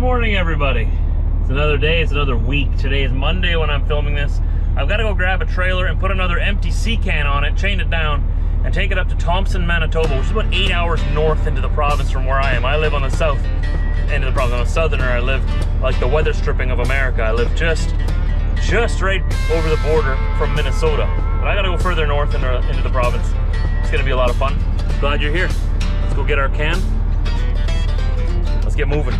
morning, everybody. It's another day, it's another week. Today is Monday when I'm filming this. I've got to go grab a trailer and put another empty sea can on it, chain it down, and take it up to Thompson, Manitoba, which is about eight hours north into the province from where I am. I live on the south end of the province. I'm a southerner. I live like the weather stripping of America. I live just, just right over the border from Minnesota. But I got to go further north into, into the province. It's going to be a lot of fun. Glad you're here. Let's go get our can. Let's get moving.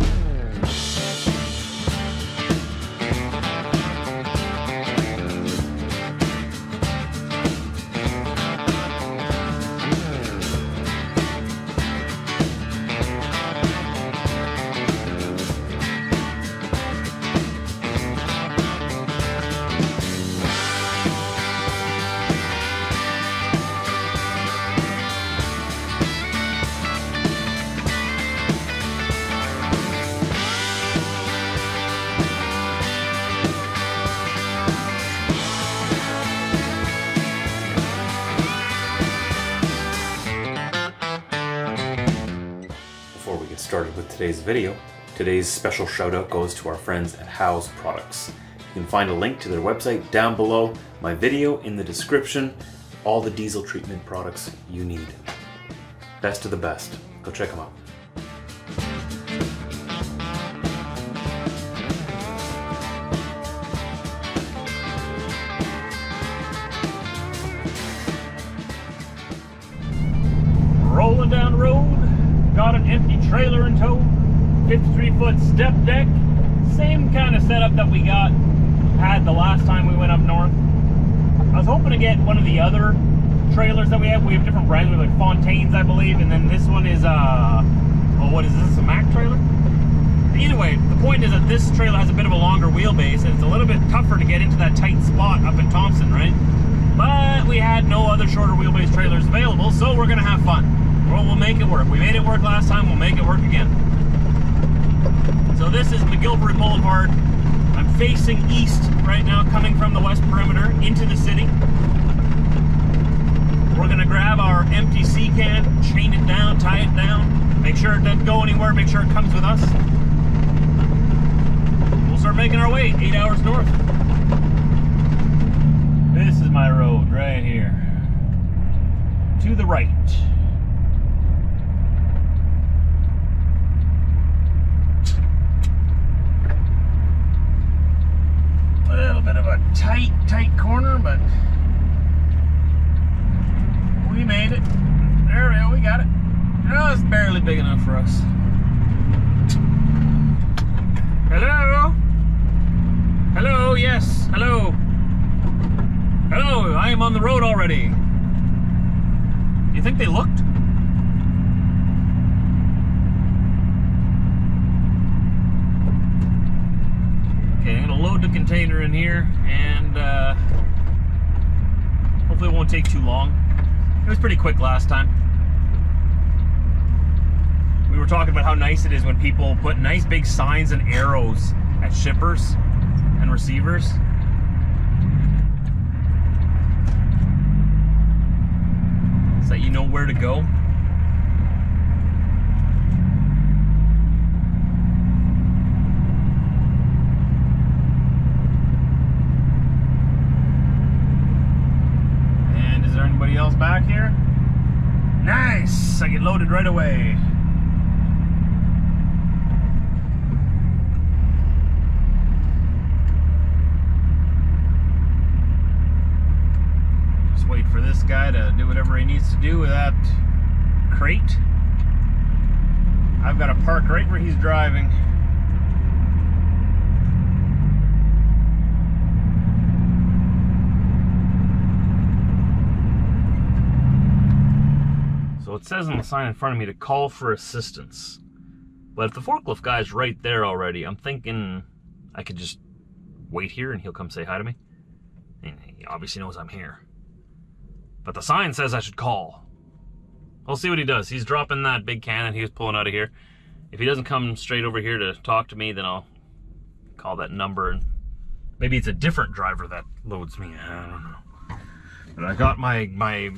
Today's video, today's special shout out goes to our friends at Howes Products. You can find a link to their website down below, my video in the description, all the diesel treatment products you need. Best of the best. Go check them out. Foot step deck. Same kind of setup that we got had the last time we went up north. I was hoping to get one of the other trailers that we have. We have different brands. We have like Fontaines, I believe, and then this one is uh oh what is this? A Mack trailer? Either way, the point is that this trailer has a bit of a longer wheelbase and it's a little bit tougher to get into that tight spot up in Thompson, right? But we had no other shorter wheelbase trailers available, so we're gonna have fun. Well, we'll make it work. We made it work last time, we'll make it work again. So this is McGillivray Boulevard. I'm facing east right now, coming from the west perimeter into the city. We're gonna grab our empty sea can, chain it down, tie it down, make sure it doesn't go anywhere, make sure it comes with us. We'll start making our way eight hours north. This is my road right here. To the right. A little bit of a tight, tight corner, but we made it. There we go, we got it. Oh, it's barely big enough for us. Hello? Hello, yes, hello. Hello, I am on the road already. You think they looked? Okay, I'm gonna load the container in here and uh, hopefully it won't take too long. It was pretty quick last time. We were talking about how nice it is when people put nice big signs and arrows at shippers and receivers. so that you know where to go. And is there anybody else back here? Nice! I get loaded right away. Just wait for this guy to do whatever he needs to do with that crate. I've got to park right where he's driving. Says on the sign in front of me to call for assistance. But if the forklift guy's right there already, I'm thinking I could just wait here and he'll come say hi to me. And he obviously knows I'm here. But the sign says I should call. We'll see what he does. He's dropping that big cannon he was pulling out of here. If he doesn't come straight over here to talk to me, then I'll call that number and maybe it's a different driver that loads me. I don't know. But I got my my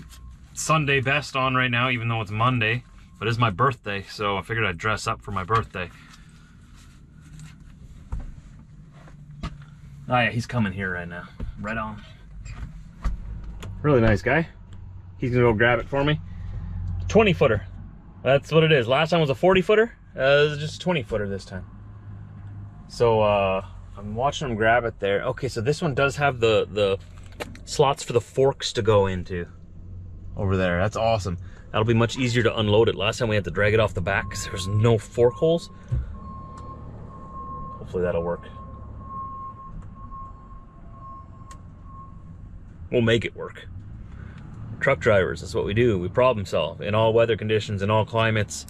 Sunday best on right now, even though it's Monday. But it's my birthday, so I figured I'd dress up for my birthday. Oh yeah, he's coming here right now. Right on. Really nice guy. He's gonna go grab it for me. 20 footer. That's what it is. Last time was a 40 footer. Uh, it's just a 20 footer this time. So uh, I'm watching him grab it there. Okay, so this one does have the the slots for the forks to go into over there. That's awesome. That'll be much easier to unload it. Last time we had to drag it off the back because there's no fork holes. Hopefully that'll work. We'll make it work. Truck drivers, that's what we do. We problem solve in all weather conditions, in all climates,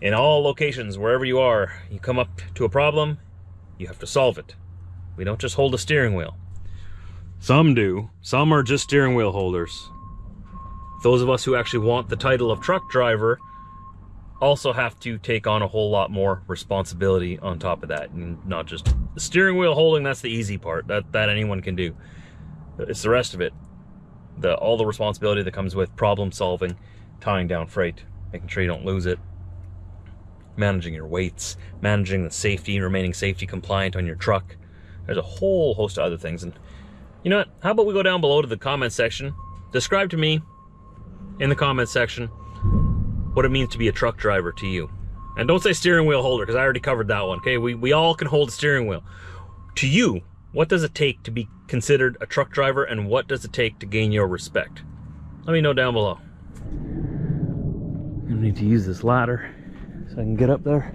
in all locations, wherever you are. You come up to a problem, you have to solve it. We don't just hold a steering wheel. Some do. Some are just steering wheel holders. Those of us who actually want the title of truck driver also have to take on a whole lot more responsibility on top of that and not just the steering wheel holding that's the easy part that that anyone can do. It's the rest of it the all the responsibility that comes with problem solving tying down freight making sure you don't lose it managing your weights managing the safety remaining safety compliant on your truck. There's a whole host of other things and you know what how about we go down below to the comment section? Describe to me in the comment section what it means to be a truck driver to you. And don't say steering wheel holder, because I already covered that one. Okay, we, we all can hold a steering wheel. To you, what does it take to be considered a truck driver, and what does it take to gain your respect? Let me know down below. I need to use this ladder so I can get up there.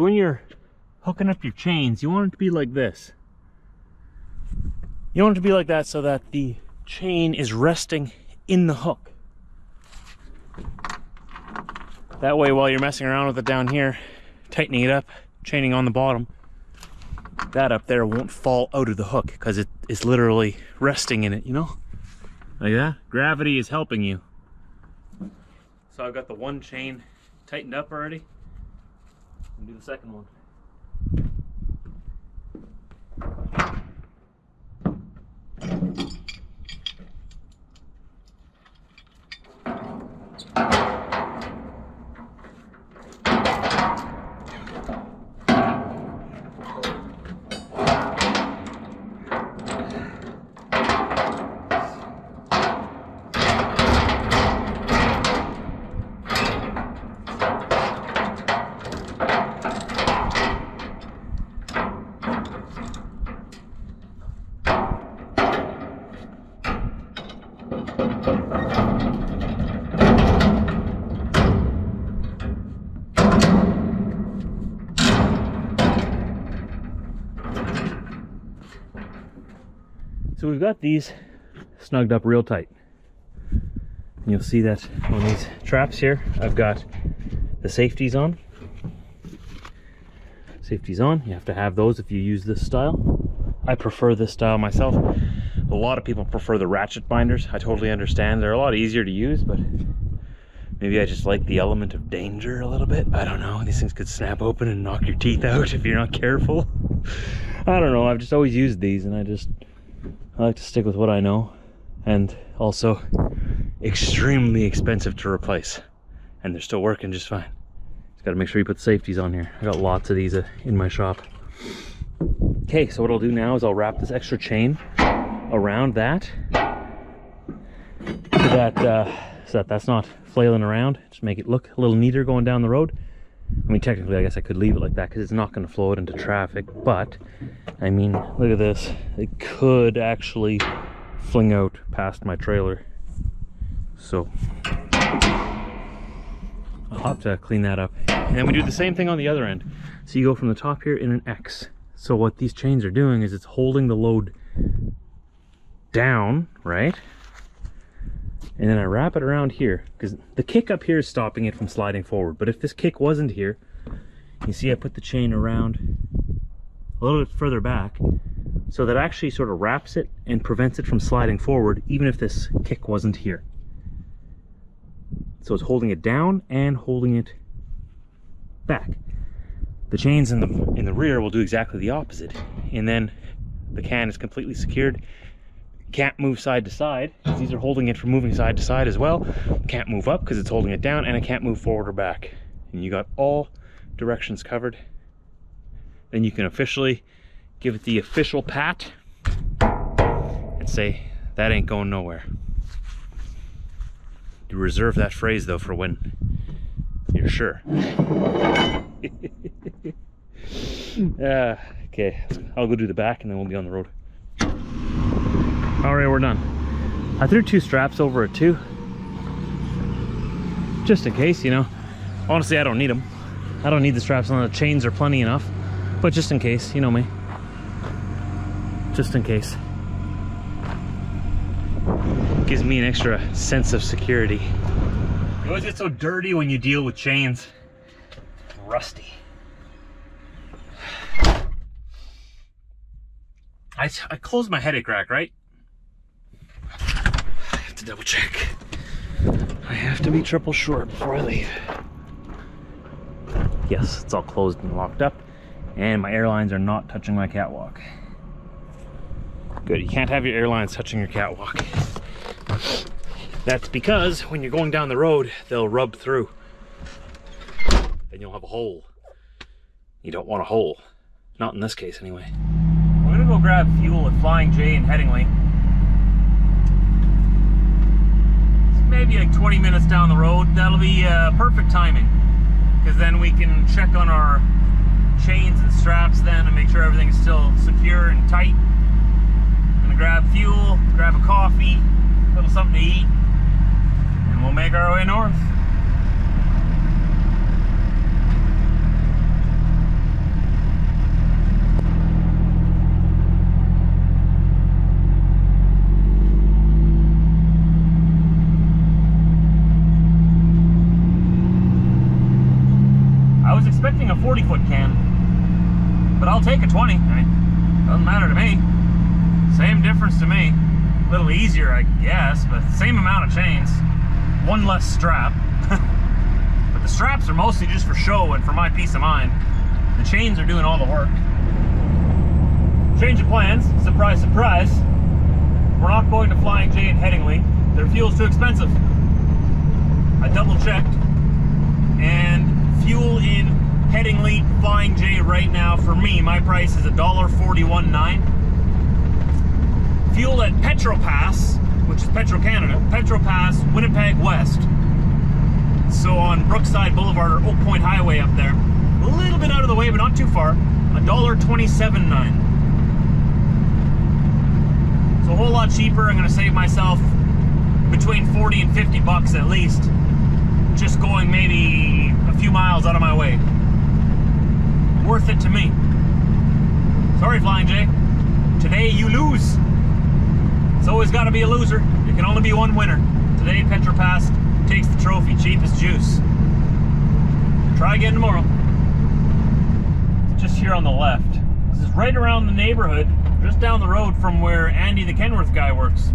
So when you're hooking up your chains, you want it to be like this. You want it to be like that so that the chain is resting in the hook. That way, while you're messing around with it down here, tightening it up, chaining on the bottom, that up there won't fall out of the hook because it is literally resting in it, you know? Like that. Gravity is helping you. So I've got the one chain tightened up already and do the second one. We've got these snugged up real tight. You'll see that on these traps here, I've got the safeties on. Safeties on, you have to have those if you use this style. I prefer this style myself. A lot of people prefer the ratchet binders. I totally understand. They're a lot easier to use, but maybe I just like the element of danger a little bit. I don't know. These things could snap open and knock your teeth out if you're not careful. I don't know. I've just always used these and I just I like to stick with what I know and also extremely expensive to replace and they're still working just fine. Just got to make sure you put safeties on here. I got lots of these uh, in my shop. Okay, so what I'll do now is I'll wrap this extra chain around that so that uh, so that that's not flailing around. Just make it look a little neater going down the road. I mean, technically, I guess I could leave it like that because it's not going to flow out into traffic. But, I mean, look at this. It could actually fling out past my trailer. So, I'll have to clean that up. And then we do the same thing on the other end. So you go from the top here in an X. So what these chains are doing is it's holding the load down, right? And then I wrap it around here because the kick up here is stopping it from sliding forward. But if this kick wasn't here, you see I put the chain around a little bit further back so that actually sort of wraps it and prevents it from sliding forward even if this kick wasn't here. So it's holding it down and holding it back. The chains in the in the rear will do exactly the opposite. And then the can is completely secured. Can't move side to side because these are holding it from moving side to side as well. Can't move up because it's holding it down and it can't move forward or back. And you got all directions covered. Then you can officially give it the official pat and say, that ain't going nowhere. You reserve that phrase though for when you're sure. uh, okay, I'll go do the back and then we'll be on the road. All right, we're done. I threw two straps over it too. Just in case, you know. Honestly, I don't need them. I don't need the straps on the chains are plenty enough. But just in case, you know me. Just in case. Gives me an extra sense of security. You always get so dirty when you deal with chains. Rusty. I, I closed my headache rack, right? I have to double check. I have to be triple sure before I leave. Yes, it's all closed and locked up. And my airlines are not touching my catwalk. Good, you can't have your airlines touching your catwalk. That's because when you're going down the road, they'll rub through. Then you'll have a hole. You don't want a hole. Not in this case, anyway. We're gonna go grab fuel at Flying J in Headingley. Maybe like 20 minutes down the road. That'll be uh, perfect timing. Because then we can check on our chains and straps then and make sure everything is still secure and tight. Gonna grab fuel, grab a coffee, a little something to eat, and we'll make our way north. I was expecting a 40 foot can, but I'll take a 20. I mean, doesn't matter to me. Same difference to me. A little easier, I guess, but same amount of chains. One less strap. but the straps are mostly just for show and for my peace of mind. The chains are doing all the work. Change of plans, surprise, surprise. We're not going to Flying J in Headingley. Their fuel's too expensive. I double checked, and fuel in Headingley Flying J right now for me, my price is $1.41.9 fuel at Petro-Pass, which is Petro Canada, Petro-Pass, Winnipeg West. So on Brookside Boulevard or Oak Point Highway up there. A little bit out of the way, but not too far. $1.27.9. So a whole lot cheaper. I'm gonna save myself between 40 and 50 bucks at least. Just going maybe a few miles out of my way. Worth it to me. Sorry, Flying J. Today you lose. It's always got to be a loser. There can only be one winner. Today, Petro-Pass takes the trophy, cheap as juice. Try again tomorrow. Just here on the left. This is right around the neighborhood, just down the road from where Andy the Kenworth guy works.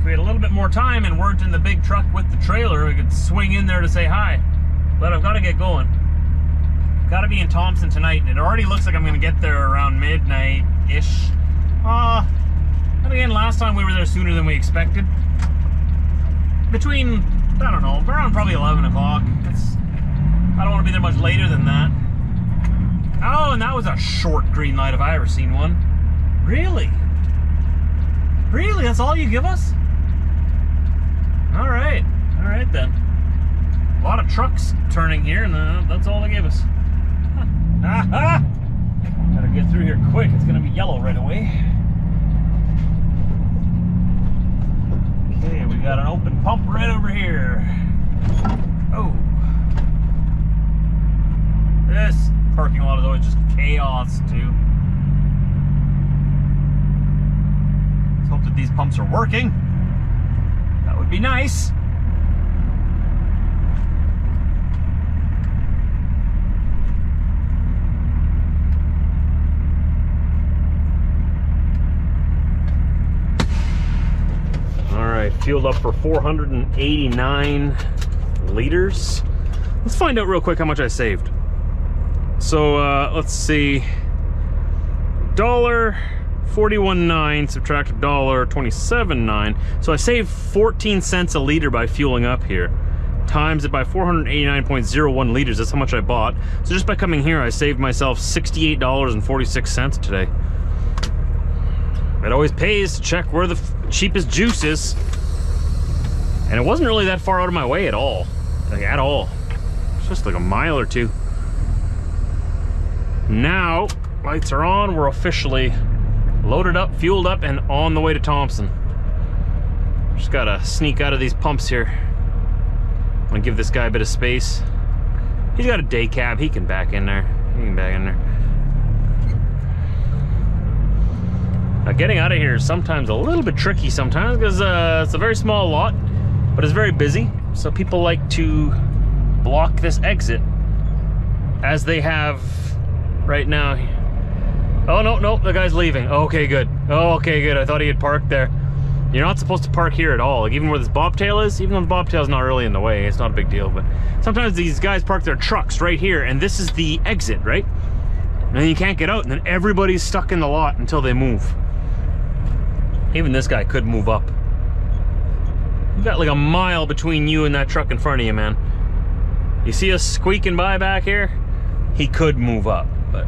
If we had a little bit more time and weren't in the big truck with the trailer, we could swing in there to say hi. But I've got to get going. Got to be in Thompson tonight. And it already looks like I'm going to get there around midnight-ish. Uh, and again, last time we were there sooner than we expected. Between, I don't know, around probably 11 o'clock. I don't want to be there much later than that. Oh, and that was a short green light if I ever seen one. Really? Really? That's all you give us? All right. All right then. A lot of trucks turning here, and uh, that's all they gave us. Aha! Gotta get through here quick. It's gonna be yellow right away. Okay, we got an open pump right over here. Oh. This parking lot is always just chaos, too. Let's hope that these pumps are working. Be nice. All right, fueled up for 489 liters. Let's find out real quick how much I saved. So uh, let's see. Dollar 41.9 subtract a dollar 27.9. So I saved 14 cents a liter by fueling up here. Times it by 489.01 liters. That's how much I bought. So just by coming here, I saved myself $68.46 today. It always pays to check where the cheapest juice is. And it wasn't really that far out of my way at all. Like, at all. It's just like a mile or two. Now, lights are on. We're officially loaded up, fueled up, and on the way to Thompson. Just gotta sneak out of these pumps here. I'm gonna give this guy a bit of space. He's got a day cab. He can back in there. He can back in there. Now, getting out of here is sometimes a little bit tricky sometimes because uh, it's a very small lot, but it's very busy. So people like to block this exit as they have right now. Oh, no, no, the guy's leaving. Okay, good. Oh, okay, good. I thought he had parked there. You're not supposed to park here at all. Like, even where this bobtail is, even though the bobtail's not really in the way, it's not a big deal, but sometimes these guys park their trucks right here, and this is the exit, right? And then you can't get out, and then everybody's stuck in the lot until they move. Even this guy could move up. You got like a mile between you and that truck in front of you, man. You see us squeaking by back here? He could move up, but...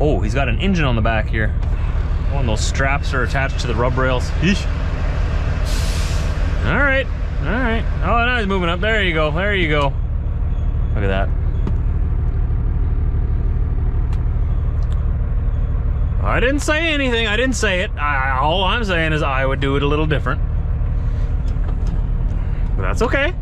Oh, he's got an engine on the back here. One of those straps are attached to the rub rails. Yeesh. All right, all right. Oh, now he's moving up. There you go, there you go. Look at that. I didn't say anything. I didn't say it. I, all I'm saying is I would do it a little different. But that's okay.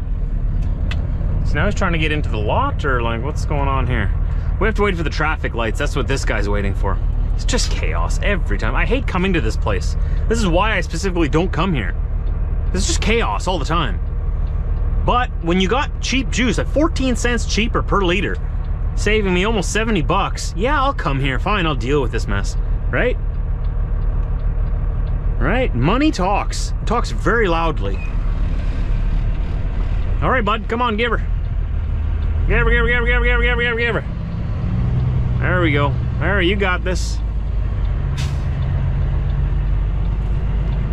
So now he's trying to get into the lot, or like, what's going on here? We have to wait for the traffic lights. That's what this guy's waiting for. It's just chaos every time. I hate coming to this place. This is why I specifically don't come here. It's just chaos all the time. But when you got cheap juice at 14 cents cheaper per liter, saving me almost 70 bucks, yeah, I'll come here. Fine, I'll deal with this mess. Right? Right? Money talks. It talks very loudly. All right, bud, come on, give her. Give her, give her, give her, give her, give her, give her, give her, give her. There we go. There, you got this.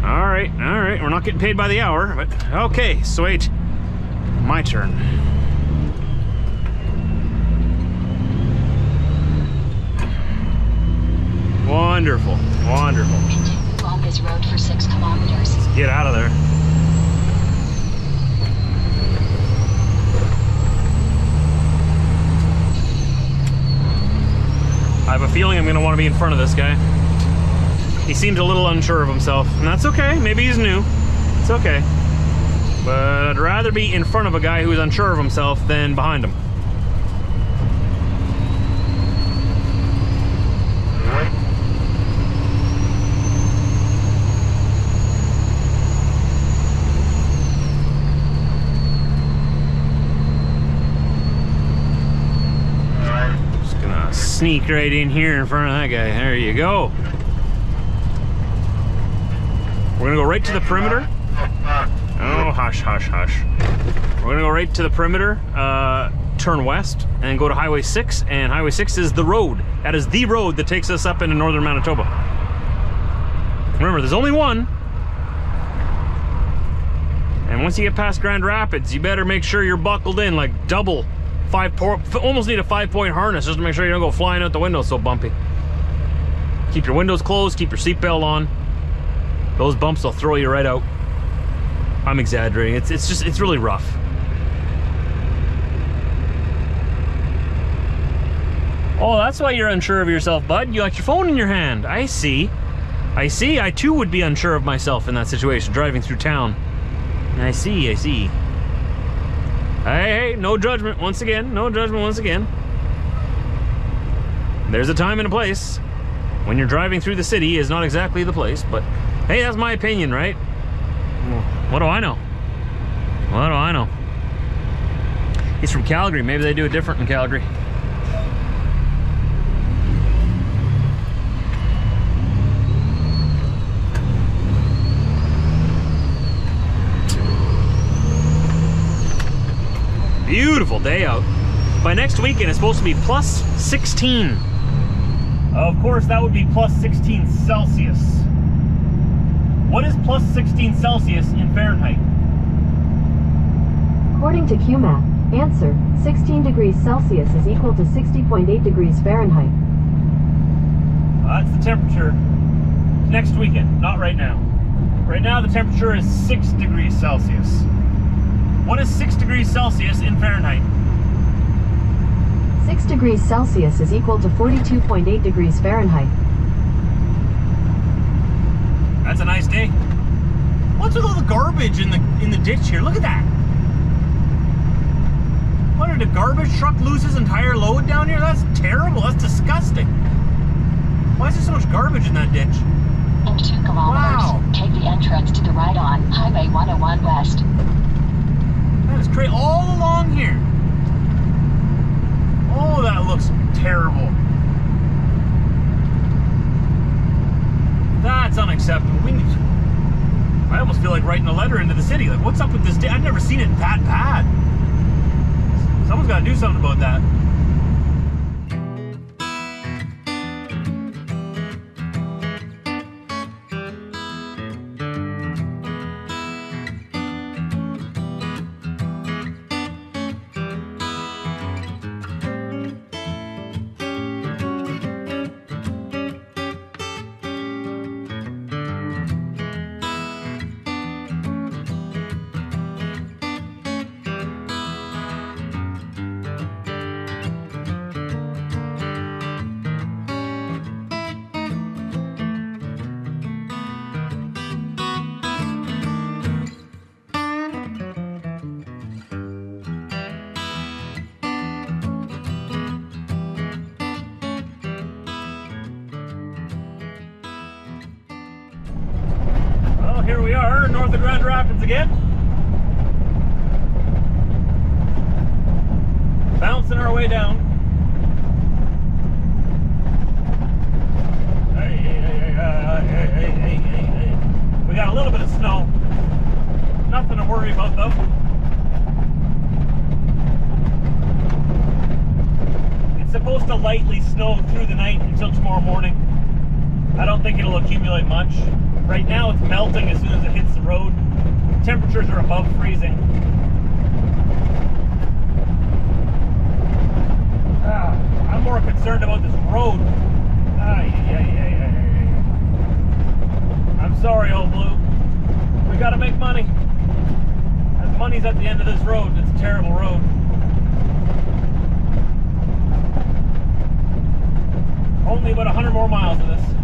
All right, all right. We're not getting paid by the hour, but okay, sweet. My turn. Wonderful, wonderful. This road for six kilometers. Get out of there. I have a feeling I'm want to be in front of this guy. He seems a little unsure of himself, and that's okay. Maybe he's new. It's okay. But I'd rather be in front of a guy who's unsure of himself than behind him. Just gonna sneak right in here in front of that guy. There you go. We're gonna go right to the perimeter. Oh, hush, hush, hush. We're gonna go right to the perimeter, uh, turn west, and go to Highway 6. And Highway 6 is the road. That is the road that takes us up into northern Manitoba. Remember, there's only one. And once you get past Grand Rapids, you better make sure you're buckled in like double five almost need a five point harness just to make sure you don't go flying out the window so bumpy. Keep your windows closed, keep your seatbelt on. Those bumps will throw you right out. I'm exaggerating. It's it's just it's really rough. Oh, that's why you're unsure of yourself, bud. You got your phone in your hand. I see. I see. I too would be unsure of myself in that situation, driving through town. I see. I see. Hey, hey, no judgment once again. No judgment once again. There's a time and a place. When you're driving through the city is not exactly the place, but hey, that's my opinion, right? What do I know? What do I know? He's from Calgary. Maybe they do it different in Calgary. Beautiful day out. By next weekend, it's supposed to be plus 16. Of course, that would be plus 16 Celsius. What is plus 16 Celsius in Fahrenheit? According to QMath, answer 16 degrees Celsius is equal to 60.8 degrees Fahrenheit. Uh, that's the temperature next weekend, not right now. Right now, the temperature is 6 degrees Celsius. What is 6 degrees Celsius in Fahrenheit? 6 degrees Celsius is equal to 42.8 degrees Fahrenheit. That's a nice day. What's with all the garbage in the in the ditch here? Look at that. What did a garbage truck lose his entire load down here? That's terrible. That's disgusting. Why is there so much garbage in that ditch? In 2 kilometers, Wow. take the entrance to the right on Highway 101 West. Is crazy. All along here. Oh, that looks terrible. That's unacceptable. We need. I almost feel like writing a letter into the city. Like, what's up with this day? I've never seen it that bad. Someone's got to do something about that. Snow through the night until tomorrow morning. I don't think it'll accumulate much. Right now it's melting as soon as it hits the road. Temperatures are above freezing. Ah, I'm more concerned about this road. Ay, ay, ay, ay. I'm sorry, old blue. We gotta make money. And money's at the end of this road. It's a terrible road. Only about 100 more miles of this.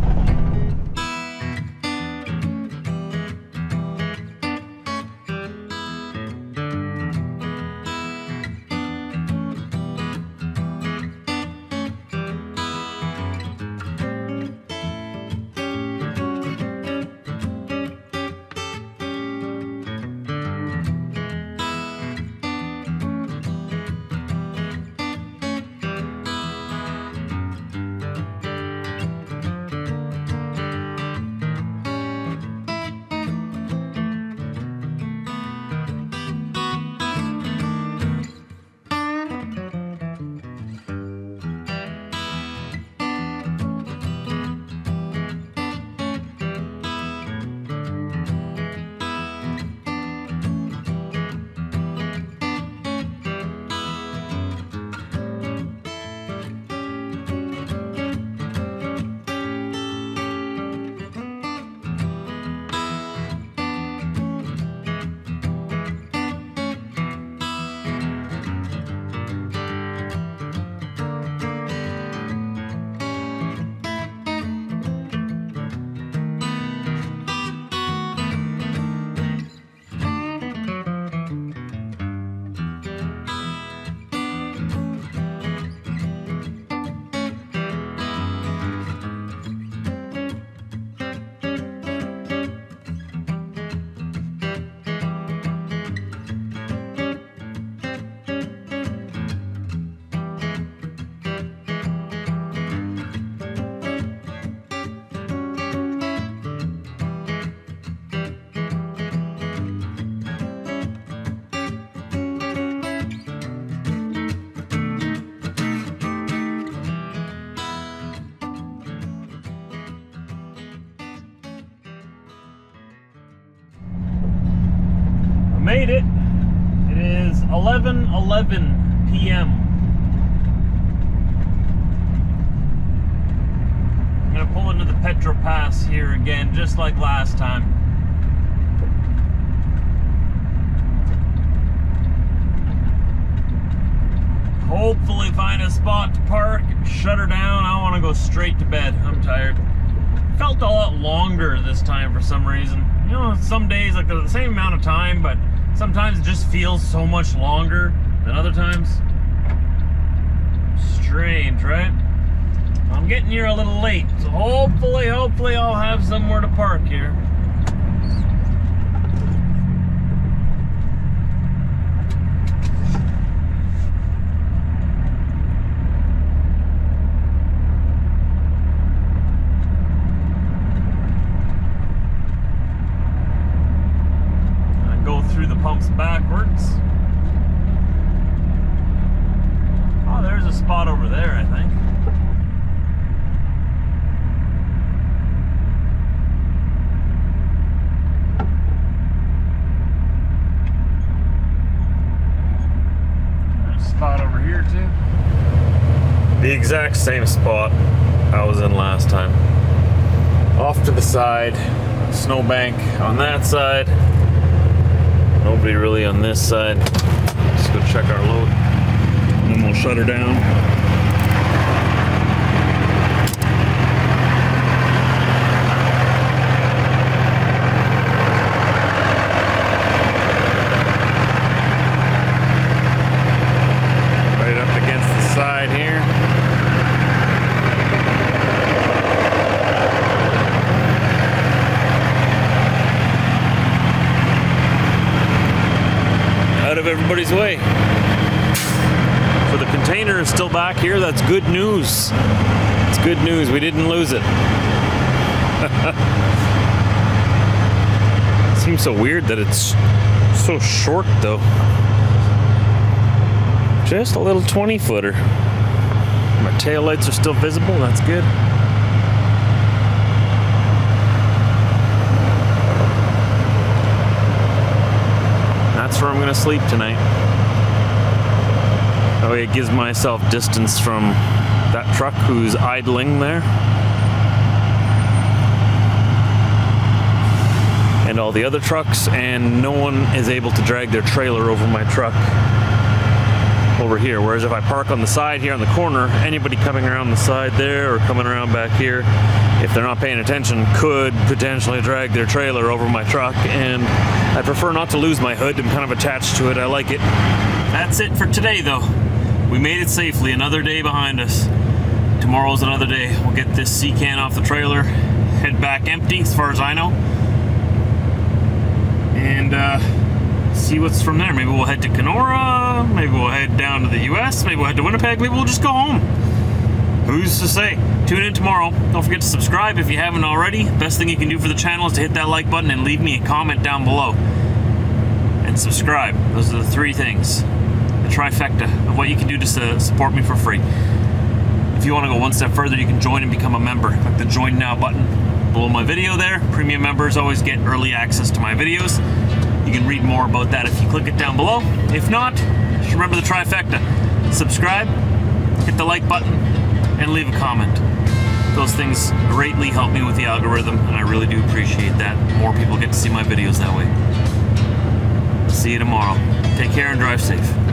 Is 11:11 p.m. I'm gonna pull into the Petro Pass here again, just like last time. Hopefully find a spot to park, shut her down. I want to go straight to bed. I'm tired. Felt a lot longer this time for some reason. You know, some days like the same amount of time, but sometimes it just feels so much longer than other times. Strange, right? I'm getting here a little late, so hopefully, hopefully I'll have somewhere to park here. I go through the pumps backwards. Oh, there's a spot over there, I think. Spot over here, too. The exact same spot I was in last time. Off to the side, snowbank on that side. Nobody really on this side. Let's go check our load. And then we'll shut her down. Right up against the side here. Out of everybody's way. So the container is still back here. That's good news. It's good news. We didn't lose it. Seems so weird that it's so short though. Just a little 20 footer. My tail lights are still visible. That's good. That's where I'm gonna sleep tonight. Oh, that way it gives myself distance from that truck who's idling there. And all the other trucks, and no one is able to drag their trailer over my truck over here. Whereas if I park on the side here on the corner, anybody coming around the side there or coming around back here, if they're not paying attention, could potentially drag their trailer over my truck. And I prefer not to lose my hood. I'm kind of attached to it. I like it. That's it for today, though. We made it safely. Another day behind us. Tomorrow's another day. We'll get this sea can off the trailer, head back empty, as far as I know, and uh, see what's from there. Maybe we'll head to Kenora. Maybe we'll head down to the U.S. Maybe we'll head to Winnipeg. Maybe we'll just go home. Who's to say? Tune in tomorrow. Don't forget to subscribe if you haven't already. Best thing you can do for the channel is to hit that like button and leave me a comment down below. And subscribe. Those are the three things. The trifecta of what you can do to support me for free. If you want to go one step further, you can join and become a member. Click the join now button below my video there. Premium members always get early access to my videos. You can read more about that if you click it down below. If not, just remember the trifecta. Subscribe, hit the like button, and leave a comment. Those things greatly help me with the algorithm, and I really do appreciate that. More people get to see my videos that way. See you tomorrow. Take care and drive safe.